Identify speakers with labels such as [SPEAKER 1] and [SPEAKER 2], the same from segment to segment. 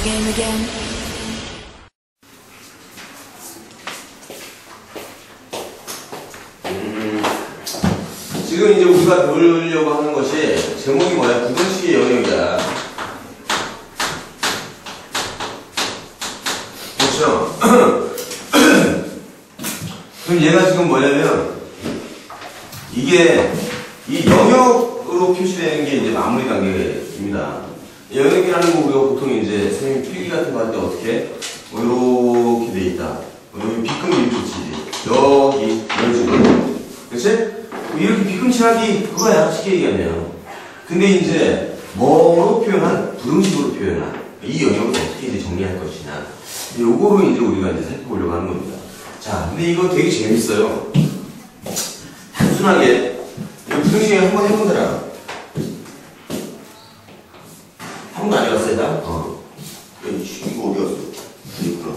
[SPEAKER 1] the game again.
[SPEAKER 2] 지금 이제 우리가 배우려고 하는 것이 제목이 뭐야? 부등식의 영역이야. 그렇죠? 그럼 얘가 지금 뭐냐면 이게 이 영역으로 표시되는 게 이제 마무리 단계입니다. 영역이라는 거 우리가 보통 이제 선생님 필기 같은 거 할 때 어떻게? 뭐 이렇게 돼 있다. 뭐 여기 이렇게 치지. 여기 이런 식으로. 그렇지? 이렇게 비금칠하기 그거야. 쉽게 얘기하면. 근데 이제 뭐로 표현한? 부등식으로 표현한. 이 영역을 어떻게 이제 정리할 것이냐. 요거로 이제 우리가 이제 살펴보려고 하는 겁니다. 자 근데 이거 되게 재밌어요. 단순하게. 이 부등식에 한번 해보더라 한 번도 안 해봤어요 나? 어 이거 어디 갔어? 여기 있구나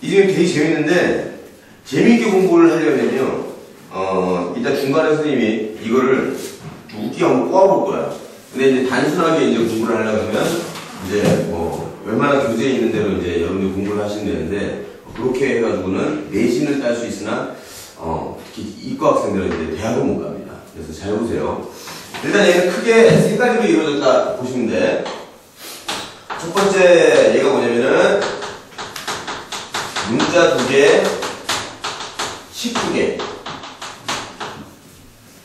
[SPEAKER 2] 이게 되게 재밌는데 재밌게 공부를 하려면요 어, 일단 중간에 선생님이 이거를 좀 웃기게 한번 꼬아볼 거야. 근데 이제 단순하게 이제 공부를 하려면 이제 뭐 웬만한 교재에 있는 대로 이제 여러분들 공부를 하시면 되는데 그렇게 해가지고는 내신을 딸 수 있으나 어, 특히 이과 학생들은 이제 대학은 못 갑니다. 그래서 잘 보세요. 일단 얘는 크게 세 가지로 이루어졌다 보시면 돼. 첫 번째 얘가 뭐냐면은 문자 두 개, 식 두 개.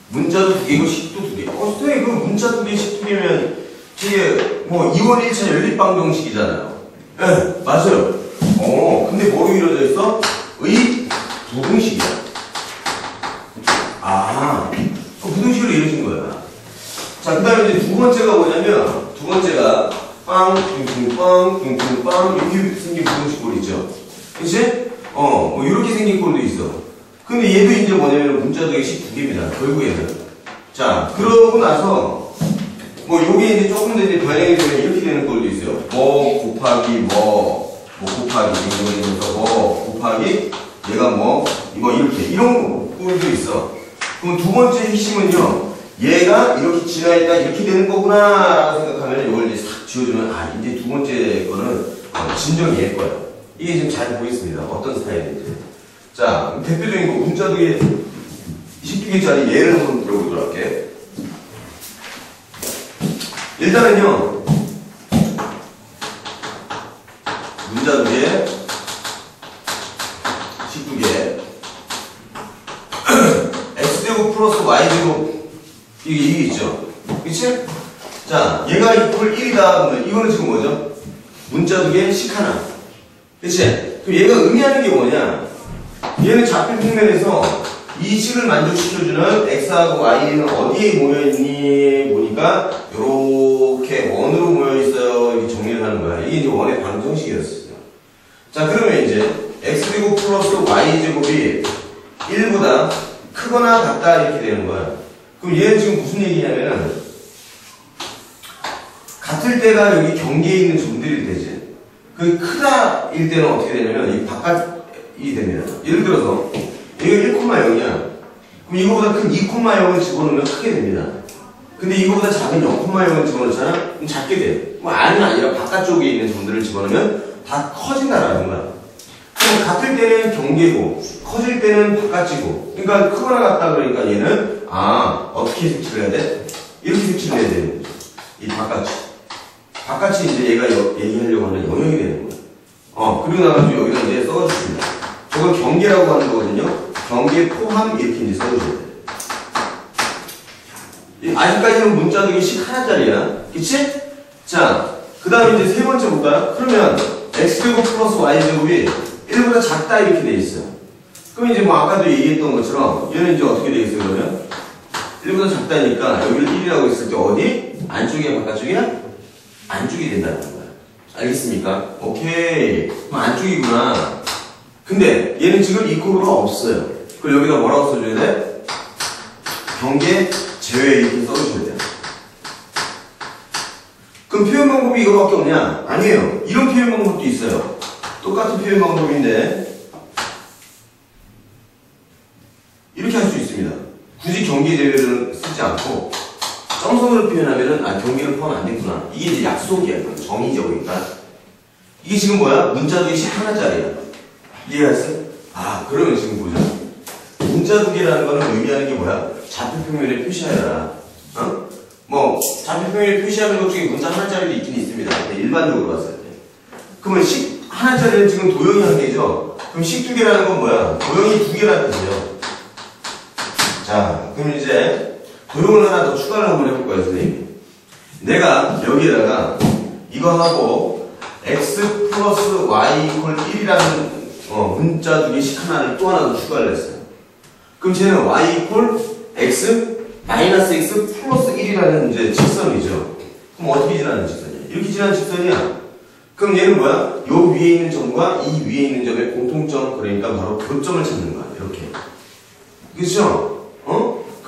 [SPEAKER 2] 문자도 두 개고 식도 두 개. 어, 선생님, 그 문자 두 개, 식 두 개면 되게 뭐 2원 1차 연립방정식이잖아요. 예, 네, 맞아요. 어, 근데 뭐로 이루어져 있어? 의 부등식이야. 아, 그 부등식으로 이루어진 거야. 자, 그 다음에 이제 두 번째가 뭐냐면, 두 번째가 빵, 핑핑, 빵, 핑핑, 빵, 이렇게 생긴 부등식 꼴 있죠. 그치? 어, 뭐 이렇게 생긴 꼴도 있어. 근데 얘도 이제 뭐냐면 문자도의 식두 개입니다. 결국에는. 자, 그러고 나서 뭐 요게 이제 조금 더 이제 변형이 되면 이렇게 되는 꼴도 있어요. 뭐 곱하기 뭐, 뭐 곱하기 이거에서 뭐 곱하기 얘가 뭐 이거 이렇게 이런 꼴도 있어. 그럼 두 번째 핵심은요. 얘가 이렇게 진화했다 이렇게 되는 거구나 라고 생각하면 이걸 이제 싹 지워주면 아 이제 두 번째 거는 어, 진정 얘일 거예요. 이게 지금 잘 보이습니다. 어떤 스타일인지. 자, 대표적인 거 문자두개 12개짜리 예를 한번 들어보도록 할게. 일단은요, 문자두개 12개 x제곱 플러스 y제곱 이게 이게 있죠. 그치? 자, 얘가 이퀄 1이다 그러면 이거는 지금 뭐죠? 문자 두 개 식 하나. 그치? 그럼 얘가 의미하는 게 뭐냐? 얘는 좌표 평면에서 이 식을 만족시켜주는 x하고 y는 어디에 모여있니? 보니까 이렇게 원으로 모여있어요. 이렇게 정리를 하는 거야. 이게 이제 원의 방정식이었어요. 자 그러면 이제 x제곱 플러스 y제곱이 1보다 크거나 같다 이렇게 되는 거야. 그럼 얘는 지금 무슨 얘기냐면은 같을 때가 여기 경계에 있는 점들이 되지. 그 크다 일 때는 어떻게 되냐면 이 바깥이 됩니다. 예를 들어서 이거 1,0이야. 그럼 이거보다 큰 2,0을 집어넣으면 크게 됩니다. 근데 이거보다 작은 0,0을 집어넣잖아? 그럼 작게 돼. 뭐 안은 아니라 바깥쪽에 있는 점들을 집어넣으면 다 커진다라는 거야. 그럼 같을 때는 경계고 커질 때는 바깥이고 그러니까 크거나 같다 그러니까 얘는 아 어떻게 색칠을 해야 돼? 이렇게 색칠을 해야 되는 거죠. 이 바깥이. 바깥이 이제 얘가 여, 얘기하려고 하는 영역이 되는 거야. 어, 그리고 나가지고 여기다 이제 써주십니다. 저걸 경계라고 하는 거거든요. 경계 포함 이렇게 이제 써주셔야 돼. 아직까지는 문자도 이식 하나짜리야. 그치? 자, 그 다음에 이제 세 번째 볼까요? 그러면 x제곱 플러스 y제곱이 1보다 작다 이렇게 돼 있어요. 그럼 이제 뭐 아까도 얘기했던 것처럼 얘는 이제 어떻게 되겠어요 그러면? 1보다 작다니까 여기를 1이라고 했을 때 어디? 안쪽이야 바깥쪽이야? 안쪽이 된다는 거야. 알겠습니까? 오케이. 그럼 안쪽이구나. 근데 얘는 지금 이코로가 없어요. 그럼 여기다 뭐라고 써줘야 돼? 경계 제외 이렇게 써주셔야 돼요. 그럼 표현 방법이 이거밖에 없냐? 아니에요. 이런 표현 방법도 있어요. 똑같은 표현 방법인데 이렇게 할 수 있습니다. 굳이 경계 제외를 쓰지 않고 점성으로 표현하면은 아 경계를 포함 안 됐구나. 이게 이제 약속이야. 이건 정의죠, 그러니까. 이게 지금 뭐야? 문자두개 10하나짜리야. 이해했어? 아, 그러면 지금 보자. 문자두개라는 거는 의미하는 게 뭐야? 좌표평면에 표시하여라. 어? 뭐, 좌표평면에 표시하는 것 중에 문자 하나짜리도 있긴 있습니다. 근데 일반적으로 봤을 때. 그러면 식, 하나짜리는 지금 도형이 한 개죠? 그럼 식 두 개라는 건 뭐야? 도형이 두 개라는 뜻이에요. 자, 그럼 이제 도형을 하나 더 추가를 한번 해볼까요, 선생님? 내가 여기에다가 이거 하고 x 플러스 y 이퀄 1이라는 어, 문자 두 개씩 하나를 또 하나 더 추가를 했어요. 그럼 쟤는 y 이퀄 x 마이너스 x 플러스 1이라는 이제 직선이죠. 그럼 어떻게 지나는 직선이야? 이렇게 지나는 직선이야. 그럼 얘는 뭐야? 요 위에 있는 점과 이 위에 있는 점의 공통점 그러니까 바로 교점을 찾는 거야. 이렇게. 그렇죠?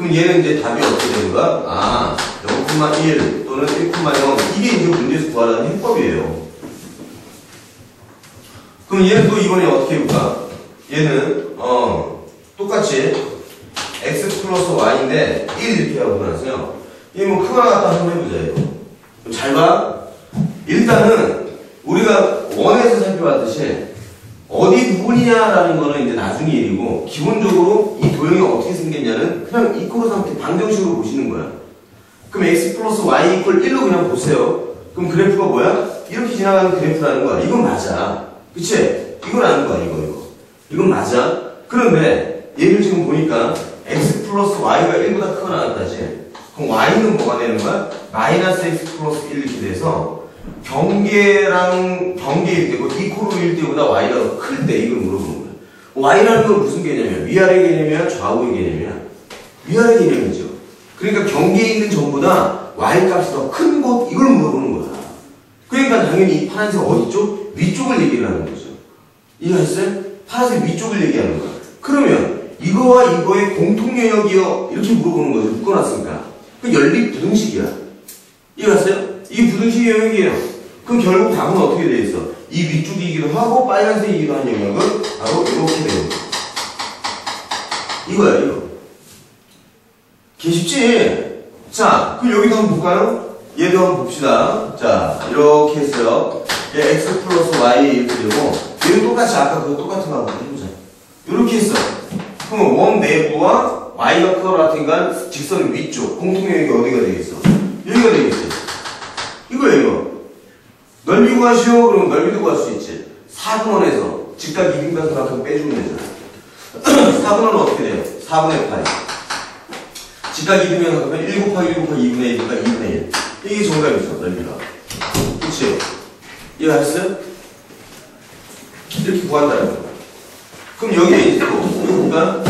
[SPEAKER 2] 어? 그럼 얘는 이제 답이 어떻게 되는 거야? 아, 0,1 또는 1,0 이게 이제 문제에서 구하라는 해법이에요. 그럼 얘는 또 이번에 어떻게 해볼까? 얘는 어 똑같이 x 플러스 y인데 1 이렇게 하고 나서요. 얘뭐 크거나 같다 한번 해보자 이거. 잘 봐. 일단은 우리가 원에서 살펴봤듯이 어디 부분이냐라는 거는 이제 나중에 일이고 기본적으로 이 도형이 어떻게 생겼냐는 그냥 이코로 상태 방정식으로 보시는 거야. 그럼 x 플러스 y 이퀄 1로 그냥 보세요. 그럼 그래프가 뭐야? 이렇게 지나가는 그래프라는 거야. 이건 맞아. 그치? 이건 아는 거야, 이거, 이거. 이건 맞아. 그런데 얘를 지금 보니까 x 플러스 y가 1보다 크거나 같다지. 그럼 y는 뭐가 되는 거야? 마이너스 x 플러스 1 이렇게 돼서 경계랑 경계일 때고 이코로일 때보다 y가 더클때 이걸 물어보는 거야. y라는 건 무슨 개념이야? 위아래 개념이야? 좌우의 개념이야? 위아래 개념이죠. 그러니까 경계에 있는 점보다 y 값이 더 큰 곳 이걸 물어보는 거야. 그러니까 당연히 이 파란색 어디쪽? 위쪽을 얘기를 하는 거죠. 이해하셨어요? 파란색 위쪽을 얘기하는 거야. 그러면 이거와 이거의 공통 영역이요 이렇게 물어보는 거죠. 묶어놨으니까. 그 연립 부등식이야. 이해갔어요? 이게 부등식 영역이에요. 그럼 결국 답은 어떻게 돼 있어? 이 위쪽이기도 하고 빨간색이기도 한 영역은 바로 이렇게 되는 거야. 이거야 이거. 개 쉽지? 자, 그럼 여기도 한번 볼까요? 얘도 한번 봅시다. 자, 이렇게 했어요. 얘 x 플러스 y 이렇게 되고 얘도 똑같이 아까 그거 똑같은 거 한번 해보자. 이렇게 했어. 그러면 원 내부와 y가 같은간 직선 위쪽 공통영역이 어디가 되겠어? 여기가 되겠지. 이거. 넓이 구하시오. 그럼 넓이도 구할 수 있지. 4분원에서 직각 이등변선만큼 빼주면 되잖아. 4분원은 어떻게 돼요? 4분의 8. 직각 이등변선은 1 곱하기 1 곱하기 2분의 1이니까 2분의 1. 이게 정답이죠. 넓이가. 그치? 이해하셨어요? 이렇게 구한다는 거. 그럼 여기에 이제 또, 볼까?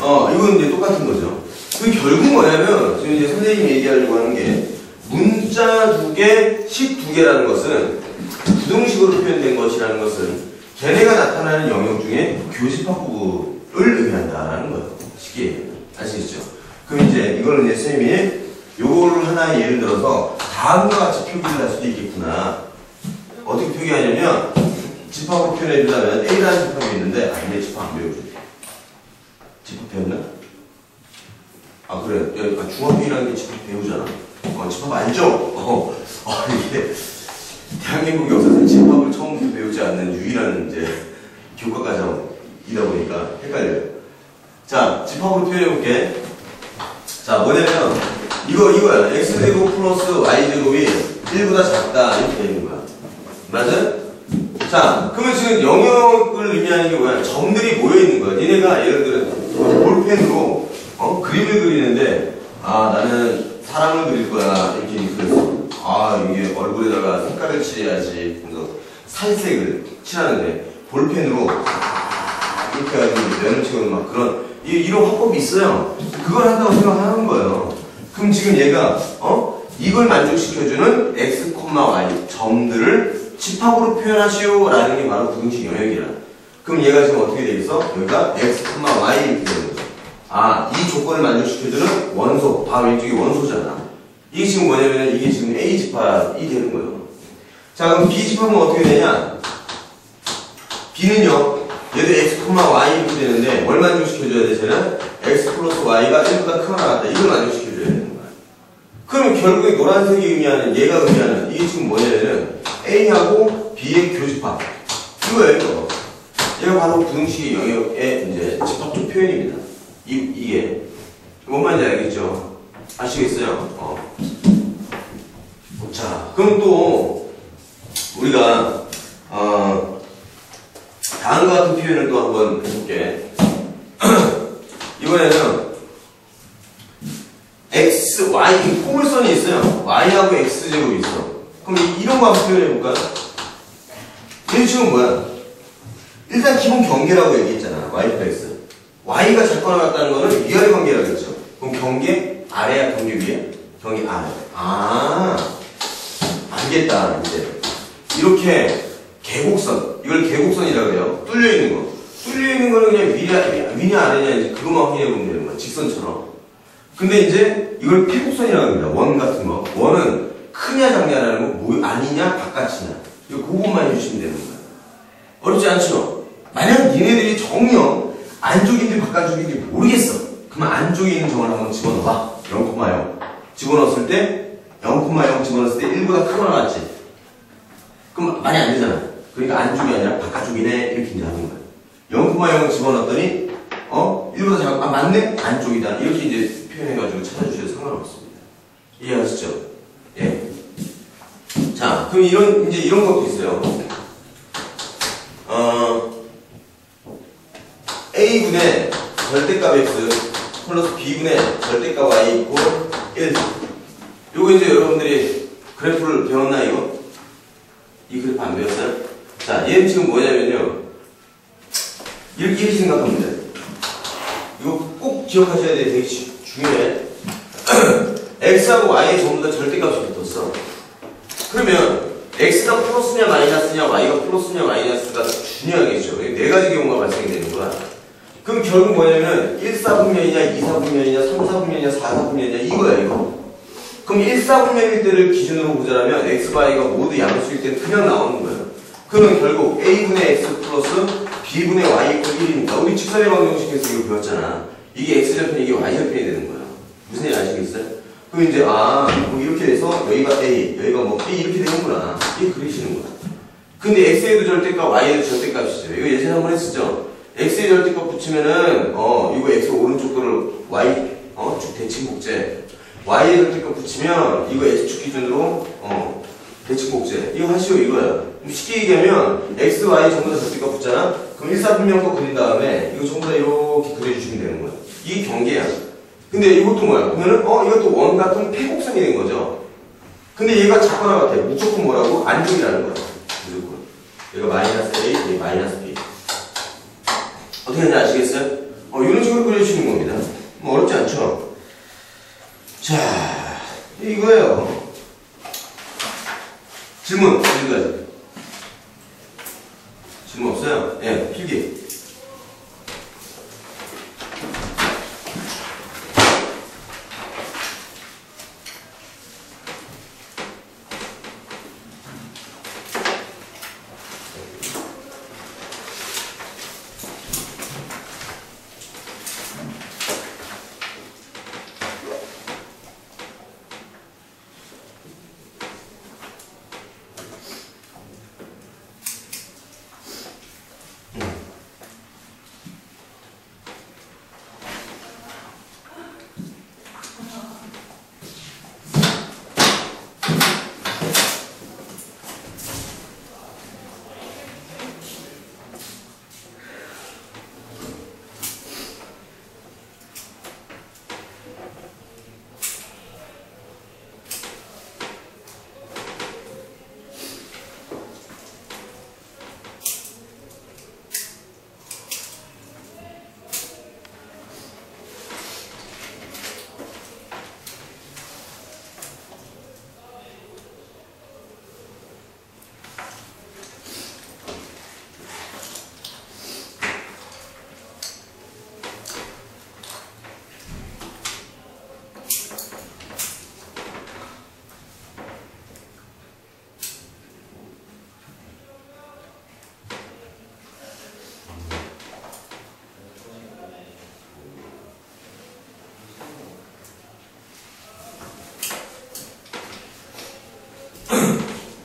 [SPEAKER 2] 어, 이건 이제 똑같은 거죠. 그 결국 뭐냐면, 지금 이제 선생님이 얘기하려고 하는 게, 문자 두 개, 식 두 개라는 것은 부동식으로 표현된 것이라는 것은 걔네가 나타나는 영역 중에 교집합 부분을 의미한다라는 거예요. 식이에요. 아시겠죠? 그럼 이제 이거는 이제 선생님이 요거를 하나 예를 들어서 다음과 같이 표기를 할 수도 있겠구나. 어떻게 표기하냐면 집합으로 표현해주자면 A라는 집합이 있는데 아 근데 집합 안 배워줘. 집합 배웠나? 아 그래. 야, 아, 중학교라는 게 집합 배우잖아. 어, 집합 알죠? 어, 어, 이게 대한민국 역사상 집합을 처음부터 배우지 않는 유일한 이제 교과 과정이다 보니까 헷갈려요. 자, 집합으로 표현해볼게. 자, 뭐냐면 이거 이거야. x제곱 플러스 y제곱이 1보다 작다 이렇게 되는 거야. 맞아? 자, 그러면 지금 영역을 의미하는 게 뭐야? 점들이 모여 있는 거야. 니네가 예를 들어 볼펜으로 어? 그림을 그리는데 아 나는 사람을 그릴 거야 이렇게 그렸어. 아 이게 얼굴에다가 색깔을 칠해야지. 그래서 살색을 칠하는데 볼펜으로 이렇게 해가지고 면을 채우는 막 그런 이, 이런 화법이 있어요. 그걸 한다고 생각하는 거예요. 그럼 지금 얘가 어 이걸 만족시켜주는 x, y 점들을 집합으로 표현하시오 라는 게 바로 부등식 영역이라. 그럼 얘가 지금 어떻게 되겠어? 여기가 x, y 이렇게 되는. 아, 이 조건을 만족시켜주는 원소, 바로 왼쪽이 원소잖아. 이게 지금 뭐냐면 이게 지금 A 집합이 되는 거예요. 자, 그럼 B 집합은 어떻게 되냐? B는요, 얘도 x, y 이렇게 되는데 뭘 만족시켜줘야 돼? 쟤는 x 플러스 y가 1보다 크거나 같다. 이걸 만족시켜줘야 되는 거야. 그러면 결국에 노란색이 의미하는 얘가 의미하는 이게 지금 뭐냐면은 A하고 B의 교집합 이거예요 이거 얘가 바로 부등식 영역의 이제 집합적 표현입니다 이, 이게 뭔 말인지 알겠죠? 아시겠어요? 어. 자 그럼 또 우리가 어, 다음과 같은 표현을 또 한번 해볼게 이번에는 x, y, 포물선이 있어요. y하고 x제곱이 있어. 그럼 이, 이런 거 한번 표현해볼까요? 얘 지금 뭐야? 일단 기본 경계라고 얘기했잖아. y 플렉스. Y가 작거나 같다는 거는 위아래 관계라고 했죠. 그럼 경계 아래야 경계 위에? 경계 아래. 아, 알겠다, 이제. 이렇게 계곡선, 이걸 계곡선이라고 해요. 뚫려 있는 거. 뚫려 있는 거는 그냥 위냐, 위냐 아래냐, 이제 그것만 확인해 보면 되는 거야. 직선처럼. 근데 이제 이걸 피곡선이라고 합니다. 원 같은 거. 원은 크냐 작냐라는 거, 뭐 아니냐 바깥이냐. 이거 그것만 해주시면 되는 거야. 어렵지 않죠? 만약 얘네들이 정령 안쪽인지 바깥쪽인지 모르겠어. 그러면 안쪽에 있는 정을 한번 집어넣어봐. 0,0. 집어넣었을 때 0,0 집어넣었을 때 1보다 크거나 같지? 그럼 많이 안 되잖아. 그러니까 안쪽이 아니라 바깥쪽이네 이렇게 이제 하는 거야. 0,0 집어넣었더니 어? 1보다 작아. 아 맞네? 안쪽이다. 이렇게 이제 표현해가지고 찾아주셔도 상관없습니다. 이해하시죠? 예. 자, 그럼 이런 이제 이런 것도 있어요. 어, A분의 절대값 X 플러스 B분의 절대값 Y 있고 1. 요거 이제 여러분들이 그래프를 배웠나 이거? 이 그래프 안 배웠어요? 자, 얘는 지금 뭐냐면요. 이렇게, 이렇게 생각하면 돼. 이거 꼭 기억하셔야 돼. 되게 주- 중요해. X하고 Y에 전부 다 절대값이 붙었어. 그러면 X가 플러스냐 마이너스냐 Y가 플러스냐 마이너스가 중요하겠죠. 이네 가지 경우가 발생이 되는 거야. 그럼 결국 뭐냐면 1사분면이냐 2사분면이냐 3사분면이냐 4사분면이냐 이거야 이거. 그럼 1사분면일 때를 기준으로 보자면 X, Y가 모두 양수일 때는 그냥 나오는 거예요. 그러면 결국 A분의 X 플러스 B분의 Y 이퀄 1이니까 우리 직선의 방정식에서 이거 배웠잖아. 이게 X절편 이게 Y절편이 되는 거야. 무슨 얘기 아시겠어요? 그럼 이제 아, 뭐 이렇게 돼서 여기가 A, 여기가 뭐 B 이렇게 되는구나. 이게 그리시는 거야. 근데 X에도 절대값, Y에도 절대값이죠. 이거 예전에 한번 했었죠? X에 절대값 붙이면은, 어, 이거 X 오른쪽 거를 Y, 어, 쭉 대칭복제. Y에 절대값 붙이면, 이거 X축 기준으로, 어, 대칭복제. 이거 하시오, 이거야. 쉽게 얘기하면, X, Y 전부 다 절대값 붙잖아? 그럼 일사분명 거 그린 다음에, 이거 전부 다 이렇게 그려주시면 되는 거야. 이게 경계야. 근데 이것도 뭐야? 보면은, 어, 이것도 원 같은 폐곡선이 된 거죠? 근데 얘가 작거나 같아. 무조건 뭐라고? 안쪽이라는 거야. 무조건. 얘가 마이너스 A, 얘 마이너스. 어떻게 하는지 아시겠어요? 어, 이런 식으로 그려주시는 겁니다. 뭐 어렵지 않죠? 자, 이거예요. 질문, 여기까지. 질문 없어요? 예, 필기.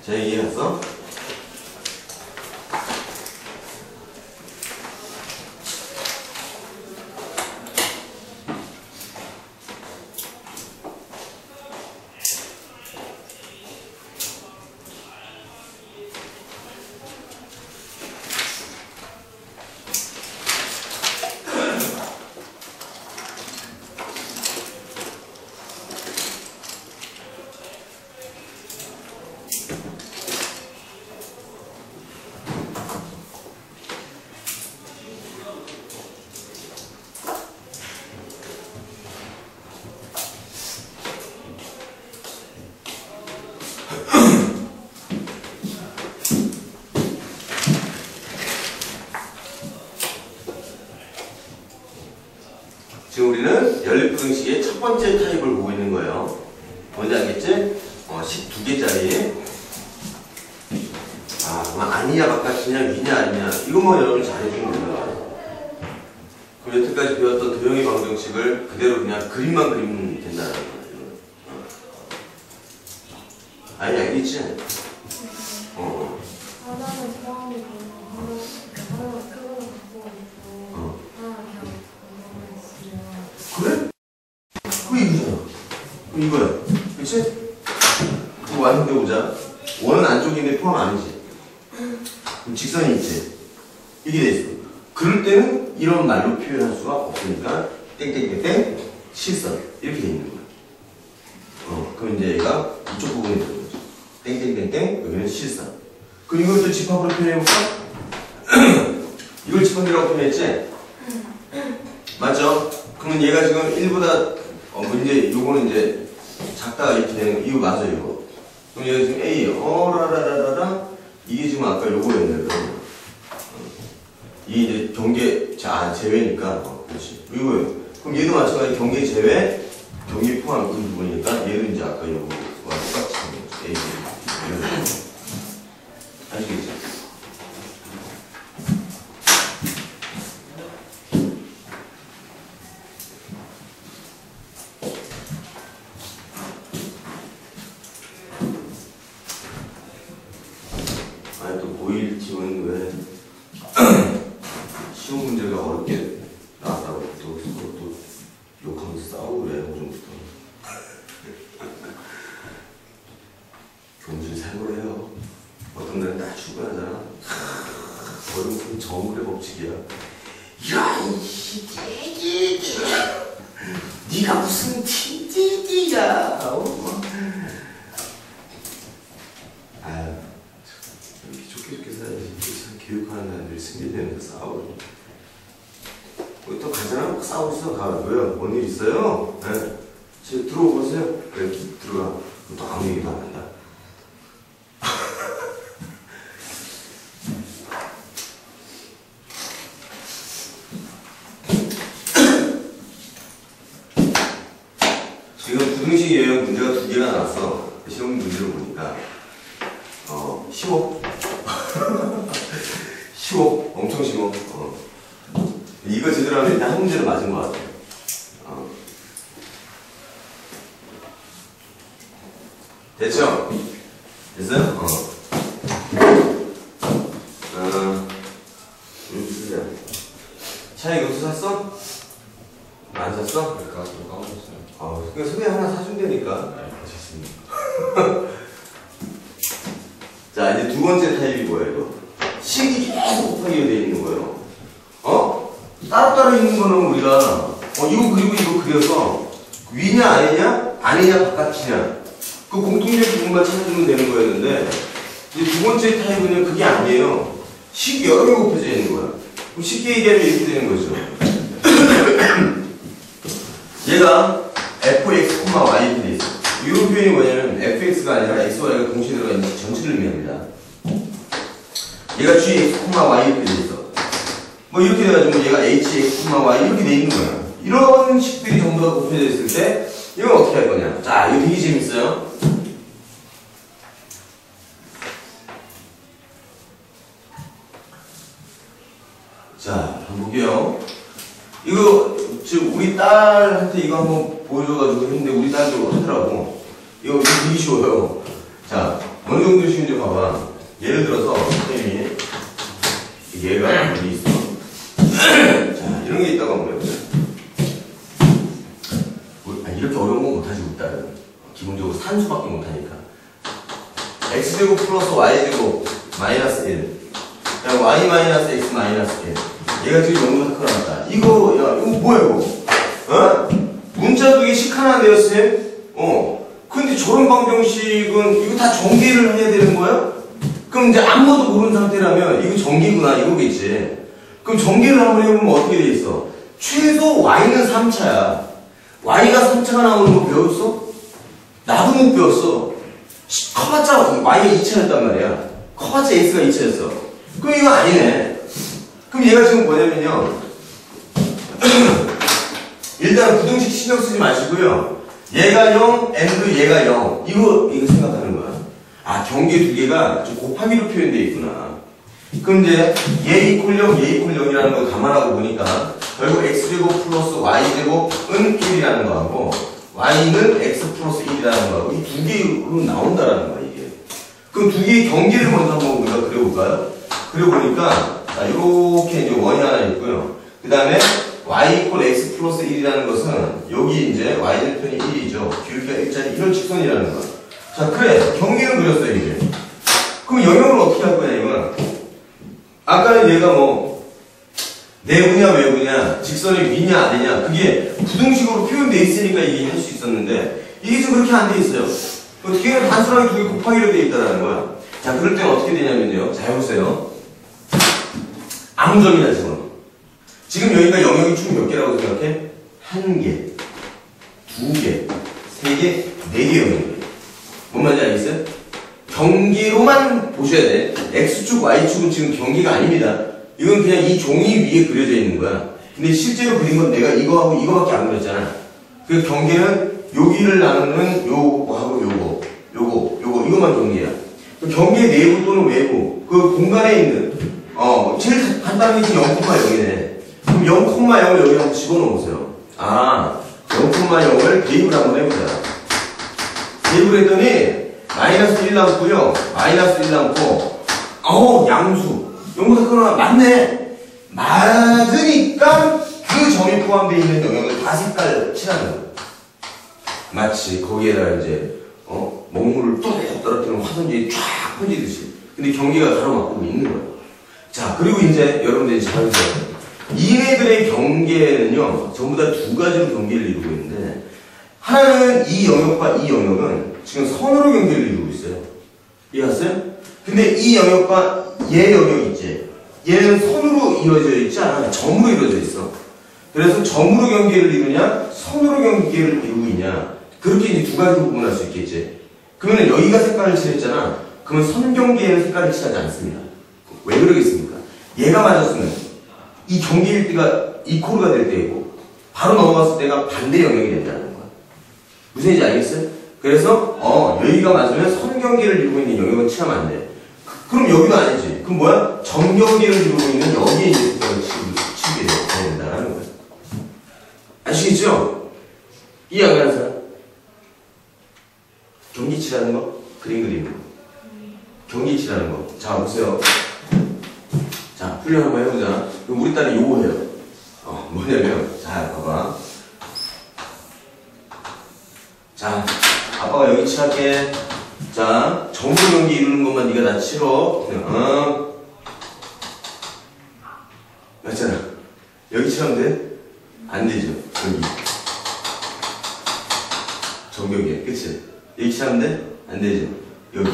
[SPEAKER 2] 제2에서 연립부등식의 첫 번째 타입을 이걸 직분이라고 표현했지? 맞죠? 그러면 얘가 지금 1보다 어, 뭐 문제 요거는 이제 작다가 이렇게 되는 이유 맞아요 이거. 그럼 얘가 지금 A 어라라라라라. 이게 지금 아까 요거였는데 어. 이게 이제 경계 자 아, 제외니까. 어, 그렇지. 이거요. 그럼 얘도 마찬가지 경계 제외 경계 포함 그 부분이니까 얘도 이제 아까 요거와 똑같이 A예요 e, 아시겠죠? 심어. 엄청 심어. 어. 이거 제대로 하면 일단 한 문제는 맞은 것 같아요. 어. 됐죠? X제곱 플러스 y제곱 마이너스 1. 그냥 y 마이너스 x 마이너스 1. 얘가 지금 0보다 크나왔다. 이거, 야, 이거 뭐야, 이거? 어? 문자 두 개씩 하나 되었어요? 어. 근데 저런 방정식은 이거 다 전개를 해야 되는 거야? 그럼 이제 아무것도 모르는 상태라면 이거 전개구나 이거겠지. 그럼 전개를 한번 해보면 어떻게 돼 있어? 최소 y는 3차야. y가 3차가 나오는 거 배웠어? 나도 못 배웠어. 시- 커봤자 y가 2차였단 말이야. 커봤자 x가 2차였어. 그럼 이거 아니네. 그럼 얘가 지금 뭐냐면요. 일단 부등식 신경 쓰지 마시고요. 얘가 0, and 얘가 0. 이거, 이거 생각하는 거야. 아, 경계 두 개가 좀 곱하기로 표현되어 있구나. 그럼 이제 얘 이퀄 0, 얘 이퀄 0이라는 걸 감안하고 보니까 결국 x제곱 플러스 y제곱은 1이라는 거하고 y는 x 플러스 1이라는 거하고 이 두 개로 나온다라는 거야, 이게. 그럼 두 개의 경계를 먼저 한번 우리가 그려볼까요? 그려보니까 자, 이렇게 이제 원이 하나 있고요. 그 다음에 y 이퀄 x 플러스 1이라는 것은 여기 이제 y절편이 1이죠. 기울기가 1짜리 이런 직선이라는 거야. 자, 그래. 경계는 그렸어요, 이제. 그럼 영역을 어떻게 할 거냐, 이건. 아까는 얘가 뭐, 내부냐, 외부냐, 직선이 위냐, 아니냐, 그게 부등식으로 표현돼 있으니까 이게 할 수 있었는데, 이게 지금 그렇게 안 돼 있어요. 어떻게 는 단순하게 두개 곱하기로 돼 있다는 거야. 자, 그럴 때는 어떻게 되냐면요. 자, 해보세요. 아무 점이나 집어넣어. 지금 여기가 영역이 총 몇 개라고 생각해? 한 개, 두 개, 세 개, 네 개 영역이에요. 뭔 말인지 알겠어요? 경계로만 보셔야 돼. X축, Y축은 지금 경계가 아닙니다. 이건 그냥 이 종이 위에 그려져 있는 거야. 근데 실제로 그린 건 내가 이거하고 이거밖에 안 그렸잖아. 그 경계는 여기를 나누는 요거하고 요거, 요거, 요거, 이것만 경계야. 그 경계 내부 또는 외부, 그 공간에 있는, 어, 제일 간단한 게 0,0이네. 그럼 0,0을 여기 한번 집어넣으세요. 아, 0,0을 대입을 한번 해보자. 대입을 했더니, 마이너스 1 남고요. 마이너스 1 남고, 어우, 양수. 영보다 끊어 맞네. 맞으니까 그 점이 포함되어 있는 영역을 다 색깔 칠하는 거야. 마치 거기에다가 이제, 어, 먹물을 뚝 떨어뜨리는 화선지에 쫙 퍼지듯이. 근데 경계가 가로막고 있는 거야. 자, 그리고 이제 여러분들이 잘 보세요. 이네들의 경계는요, 전부 다 두 가지로 경계를 이루고 있는데, 하나는 이 영역과 이 영역은 지금 선으로 경계를 이루고 있어요. 이해갔어요? 근데 이 영역과 얘 영역 있지? 얘는 선으로 이루어져 있지 않아. 점으로 이루어져 있어. 그래서 점으로 경계를 이루냐, 선으로 경계를 이루고 있냐. 그렇게 이제 두 가지로 구분할 수 있겠지. 그러면 여기가 색깔을 칠했잖아. 그러면 선 경계에는 색깔을 칠하지 않습니다. 왜 그러겠습니까? 얘가 맞았으면 이 경계일 때가 이코르가 될 때이고 바로 넘어갔을 때가 반대 영역이 된다는 거야. 무슨 얘기인지 알겠어요? 그래서 어 여기가 맞으면 선 경계를 이루고 있는 영역은 칠하면 안 돼. 그- 그럼 여기도 아니지. 그럼 뭐야? 정경계를 이루고 있는 여기에 치게 돼야 된다는 거야. 아시겠죠? 이해 안 가는 사람? 경기 칠하는 거? 그림 그리는 거. 경기 칠하는 거. 자, 보세요. 자, 훈련 한번 해보자. 그럼 우리 딸이 요거 해요. 어, 뭐냐면, 자, 봐봐. 자, 아빠가 여기 칠할게. 자, 전부 경기 이루는 것만 네가 다 치러. 어. 맞잖아. 여기 칠하면 돼? 안 되죠. 여기. 정경계. 그치? 여기 칠하면 돼? 안 되죠. 여기.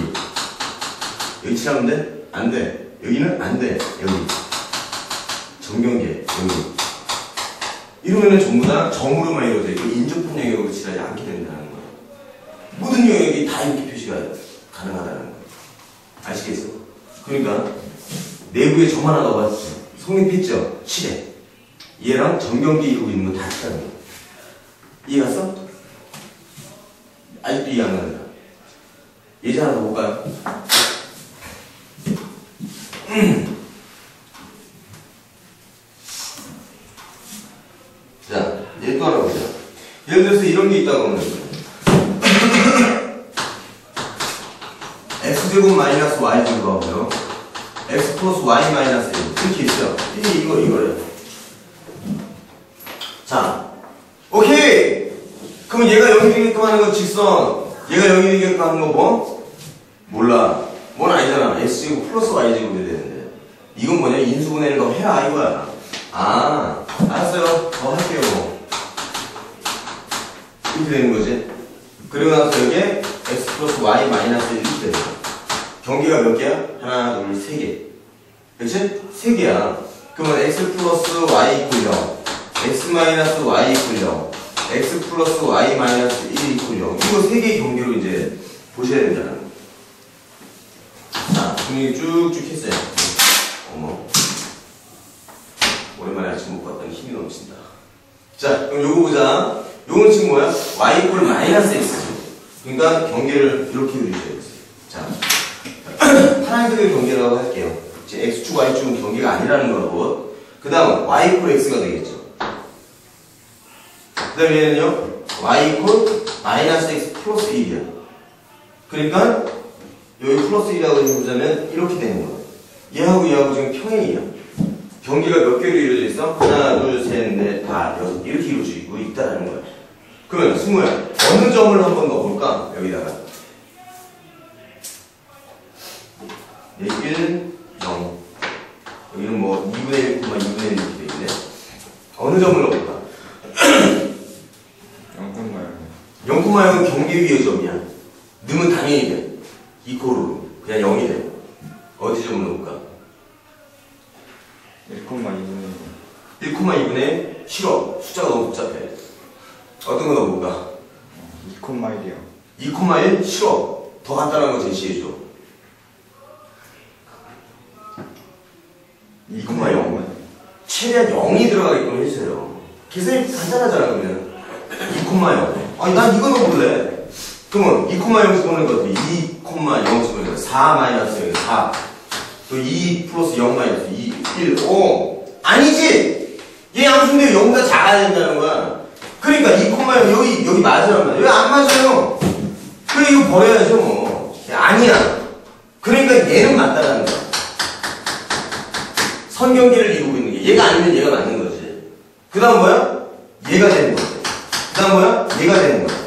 [SPEAKER 2] 여기 칠하면 돼? 안 돼. 여기는 안 돼. 여기. 정경계. 여기. 이러면은 전부 다 점으로만 이루어져 있고 인접한 영역으로 칠하지 않게 된다는 거예요. 모든 영역이 다 이렇게 표시가 가능하다는 거예요. 아시겠어? 그러니까 내부에 점 하나 넣어봤지. 성립했죠? 칠해. 얘랑 정경계 이루고 있는 건다 칠하는 거야. 이해 갔어? 아직도 이해 안 간다. 예제 하나 더 볼까요? 자, 얘 또 하나 보자. 예를 들어서 이런 게 있다고 하면 x제곱 마이너스 y제곱하고요. x 플러스 y 마이너스 1 이렇게 있어요. 이게 이거 이거래요. 자, 오케이. 그럼 얘가 0이 되게끔 하는 거 직선, 얘가 0이 되게끔 하는 거 뭐? 몰라. 뭔 아니잖아. x제곱 플러스 y제곱이 되는데. 이건 뭐냐? 인수분해를 더 해라 이거야. 아, 알았어요. 더 할게요. 이렇게 되는 거지. 그리고 나서 여기에 x 플러스 y 마이너스 1 이렇게 되는 거야. 경계가 몇 개야? 하나, 둘, 세 개. 그치? 세 개야. 그러면 x 플러스 y 이퀄 0, x 마이너스 y 이퀄 0, x 플러스 y 마이너스 1 이퀄 0. 이거 세 개의 경계로 이제 보셔야 된다는 거. 자, 분위기 쭉쭉 했어요. 어머. 오랜만에 아침 먹고 왔더니 힘이 넘친다. 자, 그럼 요거 보자. 요건 지금 뭐야? y 이퀄 마이너스 x죠. 그러니까 경계를 이렇게 그리셔야겠어요. 자, 파란색의 경계라고 할게요. 이제 x축, y축은 경계가 아니라는 거고. 그 다음 y 이퀄 x가 되겠죠. 그 다음에 얘는요, y 이퀄 마이너스 x 플러스 1이야. 그러니까 여기 플러스 1이라고 해보자면 이렇게 되는 거야. 얘하고 얘하고 지금 평행이야. 경계가 몇 개로 이루어져 있어? 하나, 둘, 셋, 넷, 다, 여섯 이렇게 이루어지고 있다라는 거야. 그러면 승우야 어느 점을 한번 넣어볼까? 여기다가 1, 0 여기는 뭐 2분의 1, 2분의 1 이렇게 돼 있네. 어느 점을 넣어볼까?
[SPEAKER 3] 0.9
[SPEAKER 2] 0,0은 경계 위의 점이야. 넣으면 당연히 돼. 이코로 그냥 0이 돼. 어디 점을 넣을까?
[SPEAKER 3] 1,2분의
[SPEAKER 2] 1,2분의 싫어. 숫자가 너무 복잡해. 어떤 거 넣어볼까?
[SPEAKER 3] 2,1이요
[SPEAKER 2] 2,1 싫어. 더 간단한 거 제시해줘. 2,0. 최대한 0이 들어가게끔 해주세요. 계산이 간단하잖아, 그러면. 2,0. 아니, 난 이거 넣어볼래. 그러면 2,0 집어넣는 거 어떻게? 2,0 집어넣는 거. 4 마이너스 0, 4. 또 2 플러스 0 마이너스 2, 1, 5. 아니지! 얘 양수인데 0보다 작아야 된다는 거야. 그러니까 2,0 여기, 여기 맞으란 말이야. 여기 안 맞아요. 그래, 이거 버려야죠, 뭐. 아니야. 그러니까 얘는 맞다라는 거야. 선경계를 이루고 있는 게 얘가 아니면 얘가 맞는 거지. 그 다음 뭐야? 얘가 되는 거지. 그 다음 뭐야? 얘가 되는 거야.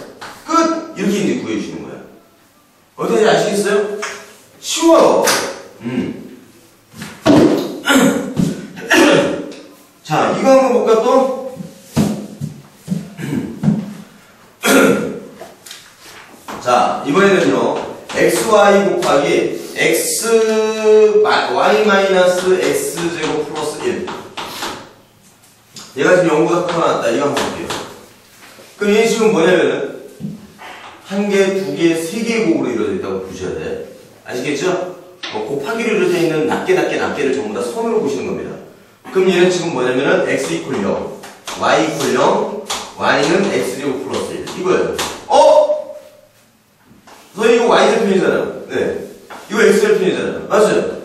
[SPEAKER 2] 끝! 이렇게 이제 구해주시는 거야. 어떻게 아시겠어요? 쉬워요. 음. 자, 이거 한번 볼까 또? 자, 이번에는요. xy 곱하기 x 마- y 마이너스 x 제곱 플러스 1. 얘가 지금 0보다 크게 나왔다. 이거 한번 볼게요. 그럼 얘 지금 뭐냐면은 한 개, 두 개, 세 개의 곡으로 이루어져 있다고 보셔야 돼. 아시겠죠? 뭐 곱하기로 이루어져 있는 낮게 낮게 낮게를 전부 다 선으로 보시는 겁니다. 그럼 얘는 지금 뭐냐면은 x 이퀄 0, y 이퀄 0, y는 x 제곱 플러스 1 이거예요. 어? 선생님 이거 y절편이잖아요. 네. 이거 x절편이잖아요. 맞아요.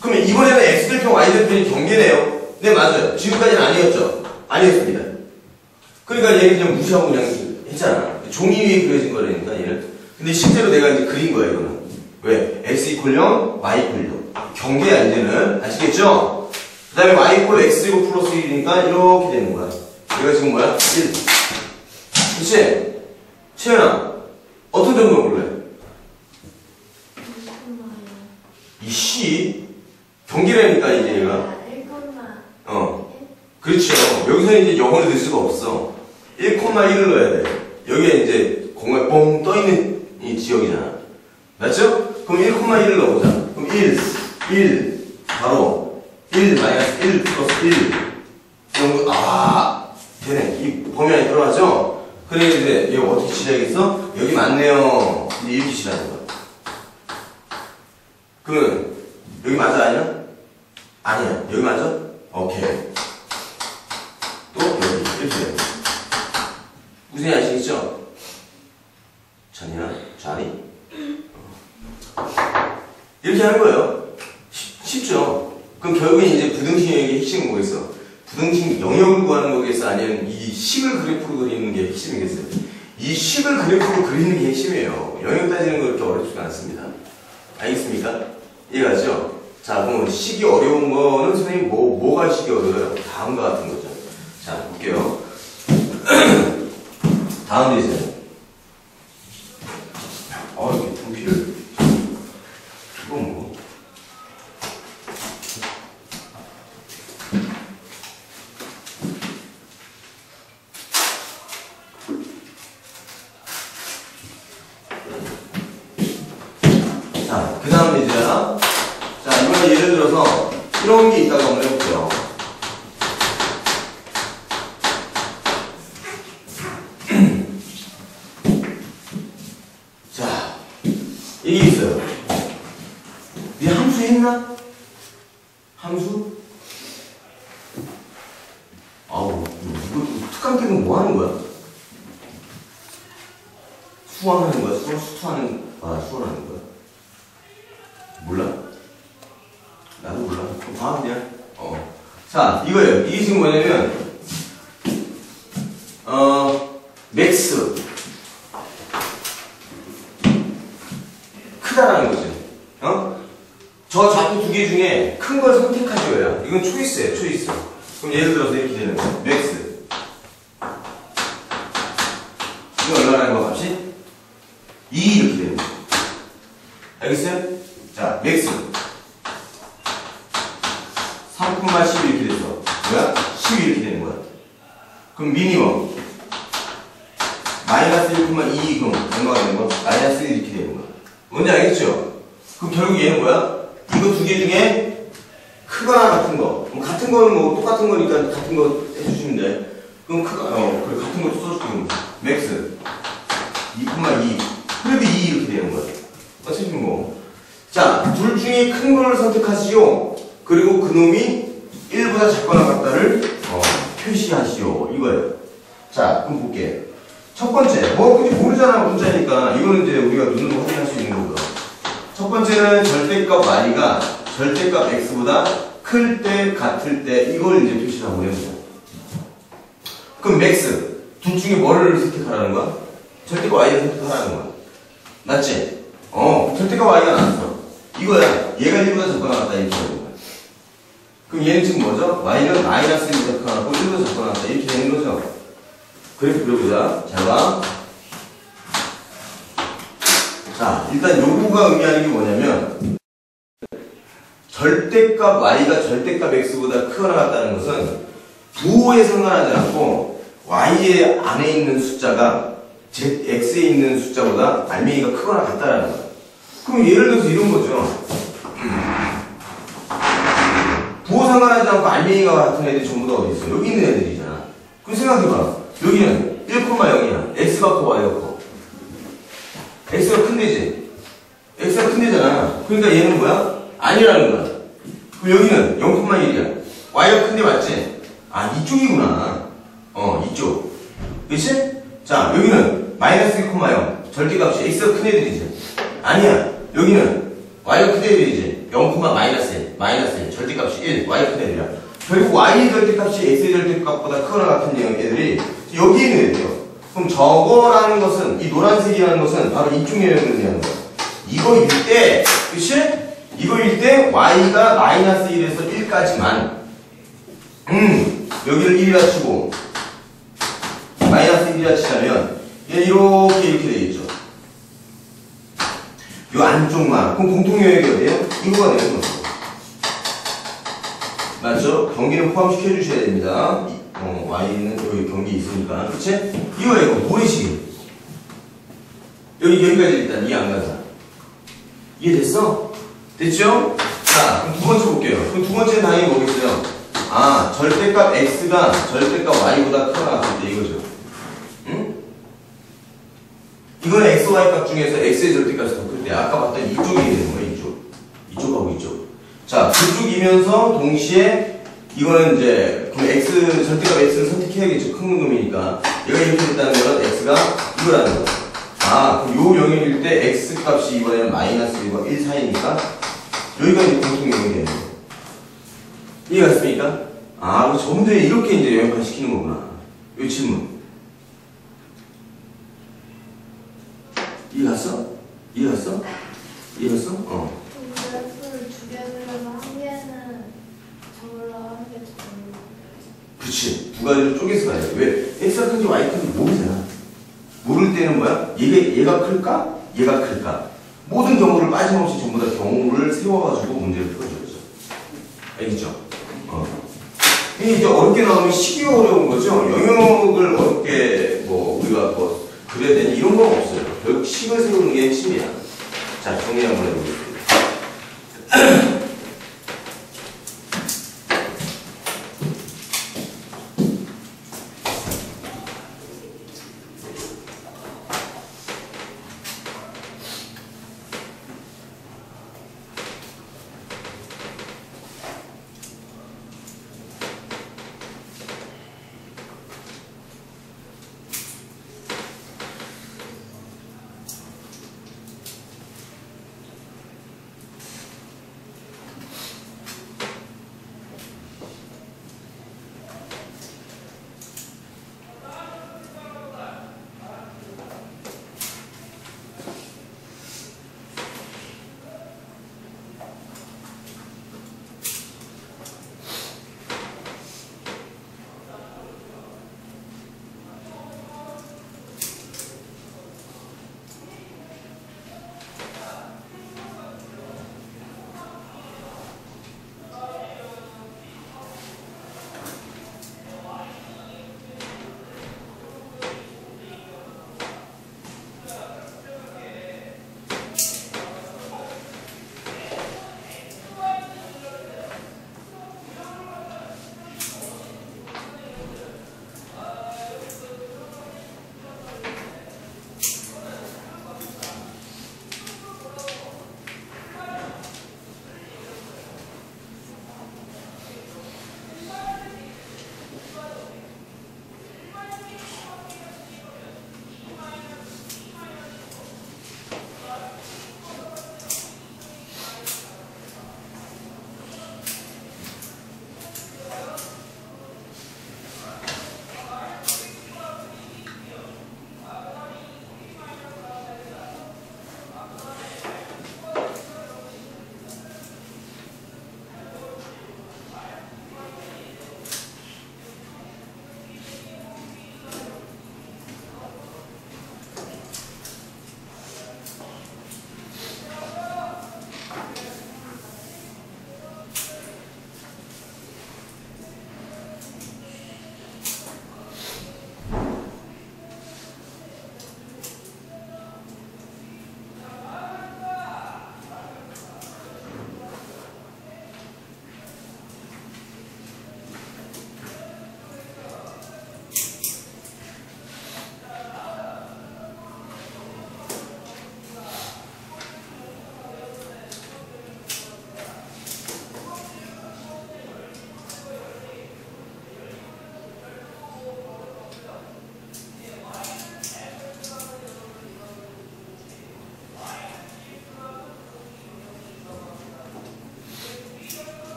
[SPEAKER 2] 그러면 이번에는 x절편, y절편이 경계네요. 네, 맞아요. 지금까지는 아니었죠? 아니었습니다. 그러니까 얘는 그냥 무시하고 그냥 했잖아. 종이 위에 그려진 거라니까 얘는. 근데 실제로 내가 이제 그린 거야 이거는. 왜? x 이퀄 0, y 이퀄 0. 경계야 이제는. 아시겠죠? 그 다음에 y 이퀄 x 제곱 플러스 1이니까 이렇게 되는 거야. 얘가 지금 뭐야? 1. 그치? 채연아, 어떤 점을 볼래? 이씨 경계라니까 이제 얘가. 어. 그렇죠. 여기서는 이제 영어를 넣을 수가 없어. 1,1을 넣어야 돼. 여기에 이제 공에 뻥 떠있는 이 지역이잖아. 맞죠? 그럼 1,1을 넣어보자. 그럼 1, 1, 바로 1 마이너스 1 플러스 1. 그럼, 아, 되네. 이 범위 안에 들어가죠? 그래, 이제 얘 어떻게 시작했어? 여기 맞네요. 이제 이렇게 시작하는 거야. 그러면, 여기 맞아, 아니야? 아니야. 여기 맞아? 오케이. 또 여기 이렇게 돼. 무슨 일 아시겠죠? 전이나 좌리 이렇게 하는 거예요. 쉽- 쉽죠? 그럼 결국엔 이제 부등식의 핵심은 뭐겠어? 부등식 영역을 구하는 거겠어? 아니면 이 식을 그래프로 그리는 게 핵심이겠어요? 이 식을 그래프로 그리는 게 핵심이에요. 영역 따지는 거 그렇게 어렵지가 않습니다. 알겠습니까? 이해가죠? 자, 그럼 식이 어려운 거는 선생님 뭐, 뭐가 식이 어려워요? 다음과 같은 거죠. 자, 볼게요. 다음. 어, 이렇게 분필을. 이건 뭐. 자, 그 다음 예제야. 자, 이번에 예를 들어서 이런 게 있다고 한번 해볼게요. 자, 이게 있어요. 네 함수 했나? 함수? 아우, 이거 특강 때는 뭐 하는 거야? 수학하는 거야? 수학, 수투하는, 아, 수학하는 거야? 몰라? 나도 몰라. 그럼 봐, 그냥. 어. 자, 이거예요. 이게 지금 뭐냐면, 어, max. 크다라는 거지. 어? 저 좌표 두 개 중에 큰 걸 선택하셔야. 이건 초이스예요, 초이스. 그럼 예를 들어서 이렇게 되는 거예요. max. 이거 얼마라는 거 값이? 2 이렇게 되는 거예요. 알겠어요? 자, max. 3, 10 이렇게 돼서 뭐야? 10 이렇게 되는 거야. 그럼 minimum. 마이너스 1,2 그럼 얼마가 되는 거야? 마이너스 1 이렇게 되는 거야. 뭔지 알겠죠? 그럼 결국 얘는 뭐야? 이거 두 개 중에 크거나 같은 거. 그럼 같은 거는 뭐 똑같은 거니까 같은 거 해주시면 돼. 그럼 크가, 어, 그래, 같은 거 써줄게. 그럼. max. 2,2. 그래도 2 이렇게 되는 거야. 어차피 뭐. 자, 둘 중에 큰 걸 선택하시오. 그리고 그놈이 1보다 작거나 같다를 어, 표시하시오. 이거예요. 자, 그럼 볼게. 첫 번째, 뭐, 그지 문자니까. 이거는 이제 우리가 눈으로 확인할 수 있는 거고요. 첫 번째는 절대값 y가 절대값 x보다 클 때, 같을 때, 이걸 이제 표시를 하고 해보자. 그럼 max. 둘 중에 뭐를 선택하라는 거야? 절대값 y를 선택하라는 거야. 맞지? 어, 절대값 y가 나왔어. 이거야. 얘가 1보다 작거나 같다, 이렇게 되는 거야. 그럼 얘는 지금 뭐죠? y는 마이너스 1보다 작거나 같고 1보다 작거나 같다, 이렇게 되는 거죠. 그래프 그려보자. 잘 봐. 자, 일단 요구가 의미하는 게 뭐냐면, 절대값 y가 절대값 x보다 크거나 같다는 것은 부호에 상관하지 않고 y의 안에 있는 숫자가 z, x에 있는 숫자보다 알맹이가 크거나 같다라는 거야. 그럼 예를 들어서 이런 거죠. 부호 상관하지 않고 알맹이가 같은 애들이 전부 다 어디 있어? 여기 있는 애들이잖아. 그럼 생각해봐. 여기는 1,0이야. x가 커, y가 커. X가 큰 데지? x가 큰 데잖아. 그러니까 얘는 뭐야? 아니라는 거야. 그럼 여기는 0,1이야. y가 큰 데 맞지? 아, 이쪽이구나. 어, 이쪽. 그치? 자, 여기는 마이너스 1,0. 절대값이 x가 큰 애들이지. 아니야. 여기는 y가 큰 애들이지. 0, 마이너스 1. 마이너스 1. 절대값이 1. y가 큰 애들이야. 결국 y의 절대값이 x의 절대값보다 크거나 같은 애들이 여기 있는 애들이요. 그럼 저거라는 것은 이 노란색이라는 것은 바로 이쪽 영역을 의미하는 거야. 이거일 때, 그치? 이거일 때 y가 마이너스 1에서 1까지만 음, 여기를 1이라 치고 마이너스 1이라 치자면 얘 이렇게 이렇게 되겠죠. 요 안쪽만 그럼 공통영역이 어디에요? 이거가 되는 거죠. 맞죠? 경기는 포함시켜 주셔야 됩니다. 이- 어, Y는 여기 경기 있으니까. 그치? 이거예요. 모래시계. 여기, 여기까지 일단 이해 안 가자. 이해됐어? 됐죠? 자, 그럼 두 번째 볼게요. 그럼 두 번째는 당연히 뭐겠어요? 아, 절대값 X가 절대값 Y보다 크거나 같을 때 이거죠. 응? 이거는 X, Y 값 중에서 X의 절대값이 더 클 때, 아까 봤던 이쪽이 되는 거예요, 이쪽. 이쪽하고 이쪽. 자, 그쪽이면서 동시에 이거는 이제 그럼 x, 절대값 x를 선택해야겠죠. 큰 놈이니까. 얘가 이렇게 됐다는 건 x가 2라는 거죠. 아, 그럼 요 영역일 때 x 값이 이번에는 마이너스 1과 1 사이니까 여기가 이제 공통 영역이에요. 이해갔습니까? 아, 그럼 전부 다 이렇게 이제 영역화 시키는 거구나. 요 질문. 이해갔어?
[SPEAKER 1] 이해갔어? 이해갔어? 어.
[SPEAKER 2] 그렇지. 두 가지로 쪼개서 가야 돼. 왜? x가 큰지 y 큰지 모르잖아. 모를 때는 뭐야? 얘가, 얘가 클까? 얘가 클까? 모든 경우를 빠짐없이 전부 다 경우를 세워가지고 문제를 풀어줘야죠. 알겠죠? 어. 이게 이제 어렵게 나오면 식이 어려운 거죠. 영역을 어렵게 뭐 우리가 뭐 그려야 되니 이런 건 없어요. 결국 식을 세우는 게 핵심이야. 자, 정리 한번 해보겠습니다. 다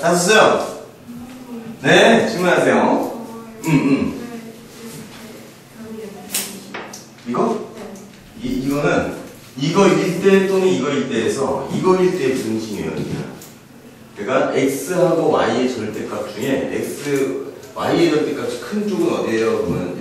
[SPEAKER 2] 다 썼어요? 네, 질문하세요. 음, 음. 이거? 이, 이거는 이거일 때 또는 이거일 때에서 이거일 때의 분신이에요. 그러니까 x하고 y의 절대값 중에 x, y의 절대값이 큰 쪽은 어디예요? 그러면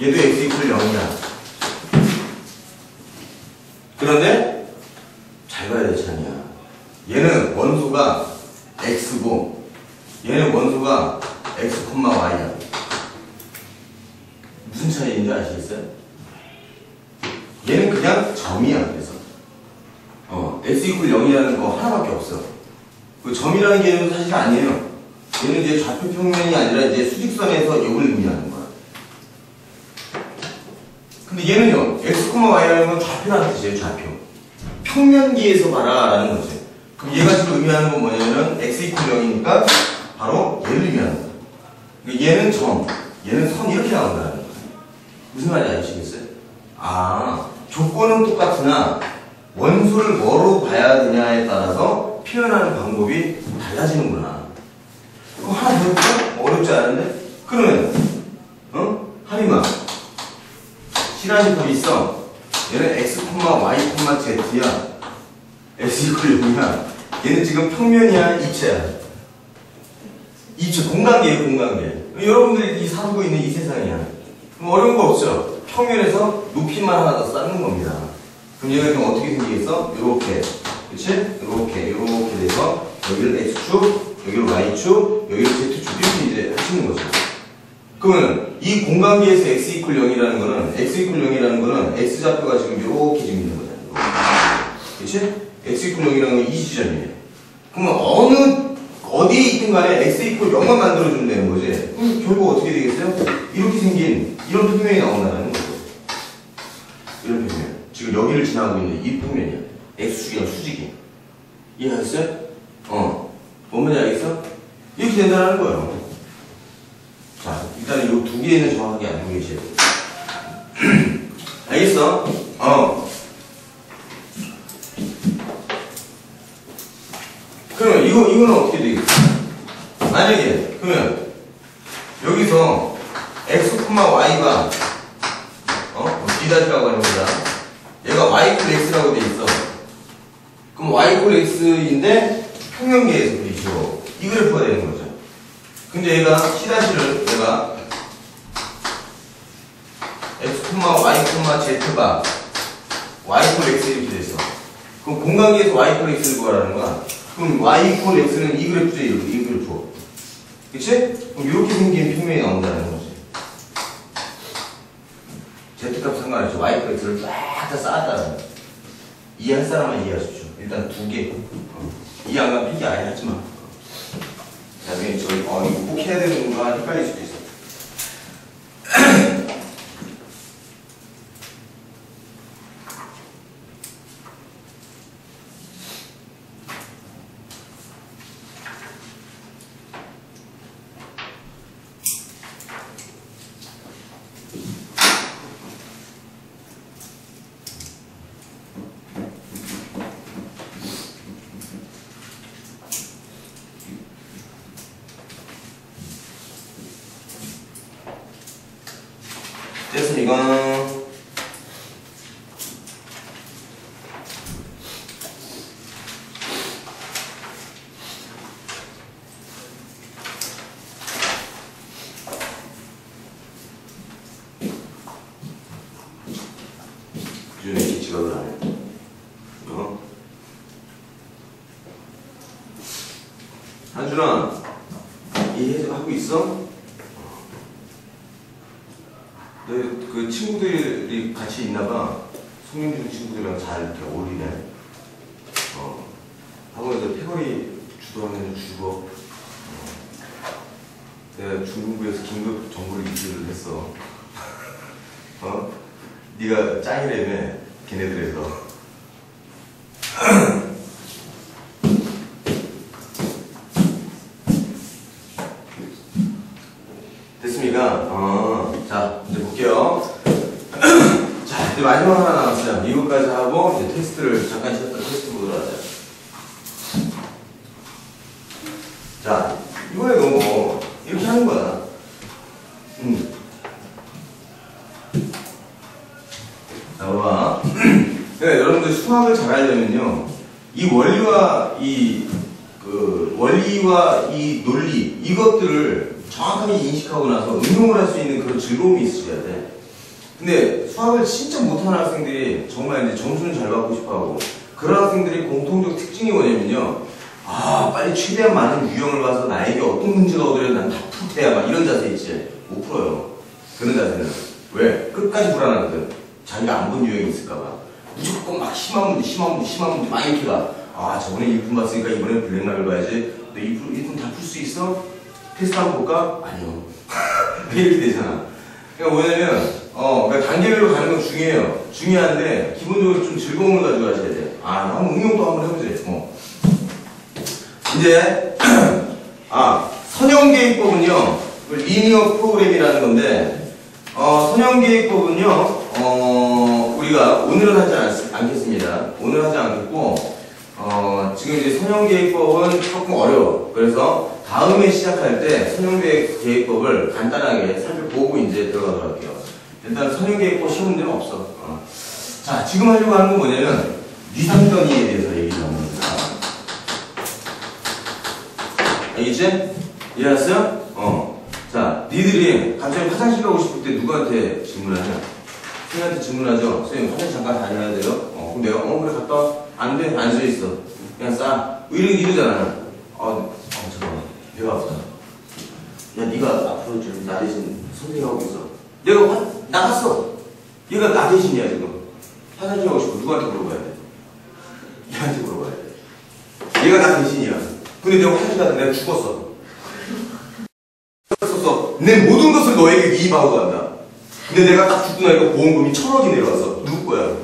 [SPEAKER 2] 얘도 x 이퀄 0이야. 그런데 어떻게 되겠어요? 이렇게 생긴 이런 평면이 나온다는 거죠. 이런 평면. 지금 여기를 지나고 있는 이 평면이야. X축이랑 수직이. 이해하셨어요? 어. 뭔 말인지 알겠어? 이렇게 된다는 거예요. 자, 일단 이두 개는 정확히 됐습니까? 준혜 씨 지각을 안 해. 어? 한준아, 이해하고 있어? 네, 그 친구들이 같이 있나봐. 송영준 친구들이랑 잘 이렇게 어울리네. 어. 학원에서 패거리 주도하면 주고. 어. 내가 중국부에서 긴급 정보를 입수를 했어. 어? 네가 짱이라며, 걔네들에서. 됐습니까? 어, 자, 이제 볼게요. 자, 이제 마지막 하나 남았어요. 이거까지 하고, 이제 테스트를, 잠깐 쉬었다 테스트 보도록 하자. 자, 이번에도 뭐, 이렇게 하는 거야. 음. 자, 봐봐. 네, 여러분들 수학을 잘 하려면요, 이 원리와 이, 그, 원리와 이 논리, 이것들을 정확하게 인식하고 나서 응용을 할 수 있는 그런 즐거움이 있으셔야 돼. 근데 수학을 진짜 못하는 학생들이 정말 이제 점수는 잘 받고 싶어 하고, 그런 학생들이 공통적 특징이 뭐냐면요. 아, 빨리 최대한 많은 유형을 봐서 나에게 어떤 문제가 오더라도 난다 풀어야 막 이런 자세 있지. 못 풀어요. 그런 자세는. 왜? 끝까지 불안하거든. 자기가 안 본 유형이 있을까봐. 무조건 막 심화 문제, 심화 문제, 심화 문제 막 이렇게 가. 아, 저번에 일품 봤으니까 이번에 블랙라벨을 봐야지. 너 일품, 일품 다 풀 수 있어? 테스트 한번 볼까? 아니요. 이렇게 되잖아. 그러니까 뭐냐면, 어, 그러니까 단계별로 가는 건 중요해요. 중요한데, 기본적으로 좀 즐거움을 가지고 하셔야 돼. 아, 한번 응용도 한번 해보세요. 어. 이제, 아, 선형계획법은요, linear program이라는 건데, 어, 선형계획법은요, 어, 우리가 오늘은 하지 않, 않겠습니다. 오늘 하지 않겠고, 어, 지금 이제 선형계획법은 조금 어려워. 그래서 다음에 시작할 때 선형계획법을 간단하게 살펴보고 이제 들어가도록 할게요. 일단 선형계획법 쉬운 데는 없어. 어. 자, 지금 하려고 하는 건 뭐냐면, 위상전이에 대해서 얘기를 하는 겁니다. 알겠지? 이해했어요? 어. 자, 니들이 갑자기 화장실 가고 싶을 때 누구한테 질문하냐? 선생님한테 질문하죠? 선생님, 화장실 잠깐 다녀야 돼요? 어, 그럼 내가, 어, 그래, 갔다 와. 안 돼, 안 써있어. 그냥 싸. 뭐 이러, 이러잖아. 어, 어, 잠깐만. 배가 아프다. 야, 네가 앞으로 좀 나 대신 선생님하고 있어. 내가 화, 나갔어. 얘가 나 대신이야, 지금. 화장실 가고 싶어. 누구한테 물어봐야 돼? 얘한테 물어봐야 돼. 얘가 나 대신이야. 근데 내가 화장실 갔다 내가 죽었어. 죽었어. 내 모든 것을 너에게 위임하고 간다. 근데 내가 딱 죽고 나니까 보험금이 천억이 내려왔어. 누구 거야?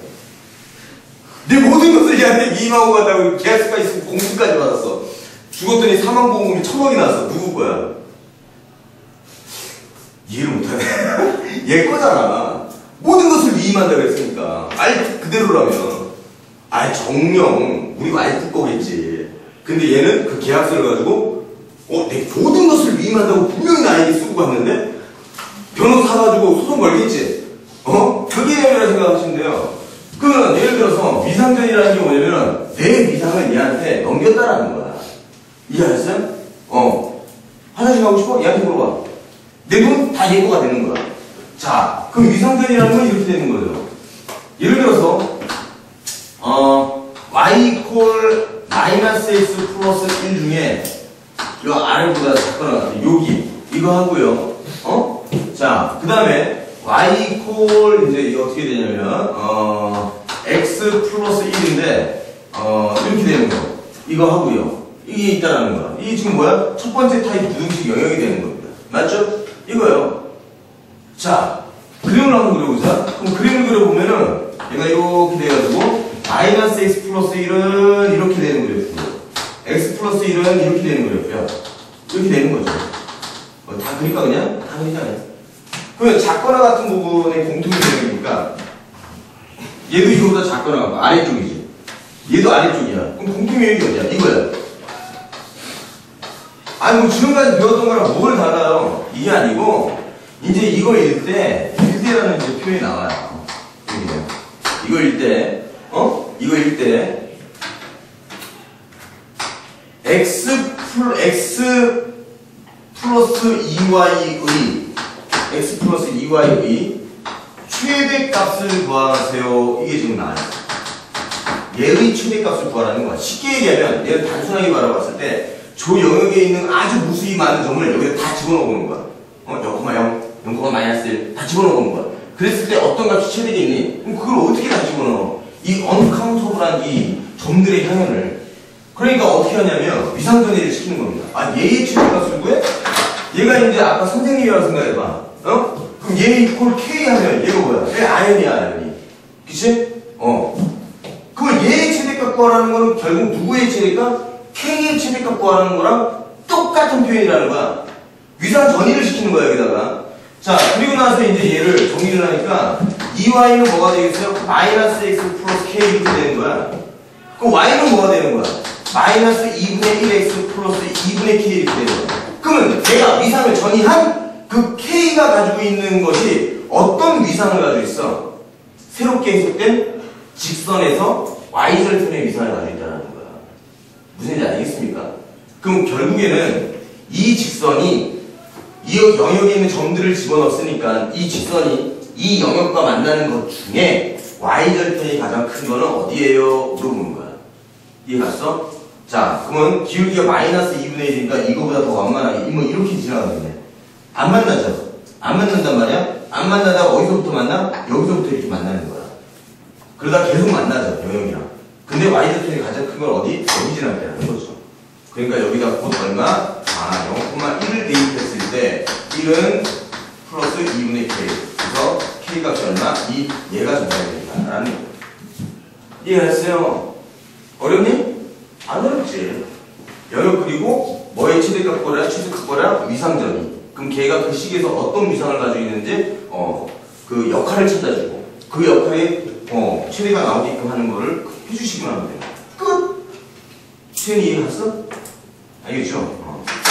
[SPEAKER 2] 내 모든 것을 얘한테 위임하고 간다고 계약서가 있으면 공수까지 받았어. 죽었더니 사망보험금이 천억이 나왔어. 누구 거야? 이해를 못하네. 얘 거잖아. 모든 것을 위임한다고 했으니까. 알 그대로라면. 아 정령. 우리가 알 거겠지. 근데 얘는 그 계약서를 가지고 어, 내 모든 것을 위임한다고 분명히 나에게 쓰고 갔는데 변호사 가지고 소송 걸겠지. 어? 그게 얘기라 생각하시면 돼요. 그러면 예를 들어서 위상전이라는 게 뭐냐면 내 위상을 얘한테 넘겼다라는 거야. 이해하셨어요? 어. 화장실 가고 싶어? 얘한테 물어봐. 내 돈 다 예고가 되는 거야. 자, 그럼 위상전이라는 건 이렇게 되는 거죠. 예를 들어서 어, y 콜 마이너스 x 플러스 1 중에 요 아래보다 작거나 같아. 여기 이거 하고요. 어? 자, 그 다음에 y 이퀄 이제 이게 어떻게 되냐면 어 x 플러스 1인데 어 이렇게 되는 거 이거 하고요. 이게 있다라는 거야. 이게 지금 뭐야? 첫 번째 타입 부등식 영역이 되는 겁니다. 맞죠? 이거요. 자 그림을 한번 그려보자. 그럼 그림을 그려보면은 얘가 이렇게 돼가지고 마이너스 x 플러스 1은 이렇게 되는 그래프 x 플러스 1은 이렇게 되는 그래프야 이렇게 되는 거죠. 어, 다 그릴까 그냥? 다 그리잖아요 그러면 작거나 같은 부분의 공통이 되니까 얘도 이거보다 작거나 같고 아래쪽이지. 얘도 아래쪽이야. 그럼 공통유형이 어디야? 이거야. 아니 뭐 지금까지 배웠던 거랑 뭘 달라요? 이게 아니고 이제 이거 읽을 때 이제 표현이 나와요. 이거 읽을 때 어? 이거 읽을 때 x 플 x 플러스 2y의 x 플러스 2y의 최대값을 구하세요. 이게 지금 나와요. 얘의 최대값을 구하라는 거야. 쉽게 얘기하면 얘를 단순하게 바라봤을 때저 영역에 있는 아주 무수히 많은 점을 여기다 다 집어넣어보는 거야. 어, 0,0, 0, 마이너스 1, 다 집어넣어보는 거야. 그랬을 때 어떤 값이 최대겠니? 그럼 그걸 어떻게 다 집어넣어? 이 언카운터블한 이 점들의 향연을. 그러니까 어떻게 하냐면 위상전이를 시키는 겁니다. 아, 얘의 최대값을 구해? 얘가 이제 아까 선생님이라고 생각해봐. 어? 그럼 얘 이퀄 K 하면 얘가 뭐야? 얘 아연이야, 아연이. 그치? 어. 그럼 얘의 최대값 구하라는 거는 결국 누구의 최대값? K의 최대값 구하라는 거랑 똑같은 표현이라는 거야. 위상 전이를 시키는 거야, 여기다가. 자, 그리고 나서 이제 얘를 정리를 하니까 2y는 뭐가 되겠어요? 마이너스 x 플러스 k 이렇게 되는 거야. 그럼 y는 뭐가 되는 거야? 마이너스 2분의 1x 플러스 2분의 k 이렇게 되는 거야. 그러면 내가 위상을 전이한 그 k가 가지고 있는 것이 어떤 위상을 가지고 있어? 새롭게 해석된 직선에서 y절편의 위상을 가지고 있다는 거야. 무슨 얘기인지 알겠습니까? 그럼 결국에는 이 직선이 이 영역에 있는 점들을 집어넣었으니까 이 직선이 이 영역과 만나는 것 중에 y절편이 가장 큰 거는 어디예요? 물어보는 거야. 이해갔어? 자, 그러면 기울기가 마이너스 2분의 1이니까 이거보다 더 완만하게 뭐 이렇게 지나가겠네. 안 만나죠? 안 만난단 말이야? 안 만나다가 어디서부터 만나? 여기서부터 이렇게 만나는 거야. 그러다 계속 만나죠, 영역이랑. 근데 y절편이 가장 큰 건 어디? 여기 지날 때라는 거죠. 그러니까 여기다 곧 얼마? 아, 0,1을 대입했을 때 1은 플러스 2분의 k. 그래서 k 값이 얼마? 2. 얘가 정답이 된다 라는 거. 이해했어요? 어렵니? 안 어렵지. 영역 그리고 뭐의 최대값 거래야 최대값 거래야 위상전이. 그럼 걔가 그 시기에서 어떤 위상을 가지고 있는지 어 그 역할을 찾아주고 그 역할에 어 최대가 나오게끔 하는 거를 해주시기만 하면 돼요. 끝. 수현이 이해갔어? 알겠죠? 어.